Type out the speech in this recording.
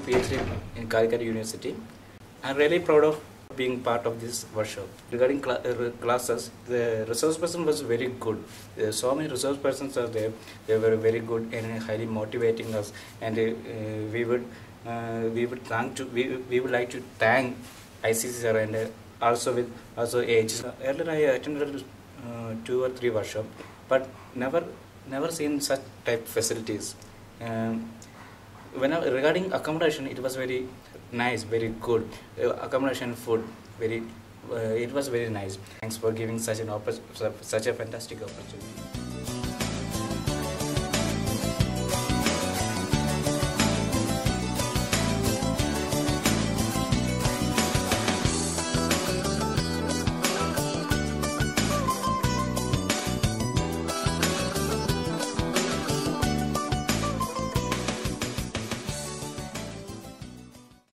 based in, in Calicut University. I'm really proud of being part of this workshop. Regarding cla- uh, classes, the resource person was very good. Uh, so many resource persons are there. They were very good and highly motivating us. And uh, we would uh, we would thank to we, we would like to thank ICSSR and uh, also with also age. Earlier I attended uh, two or three workshop, but never never seen such type facilities. Um, when I, regarding accommodation, it was very nice, very good. Uh, accommodation, food, very. Uh, it was very nice. Thanks for giving such an such a fantastic opportunity.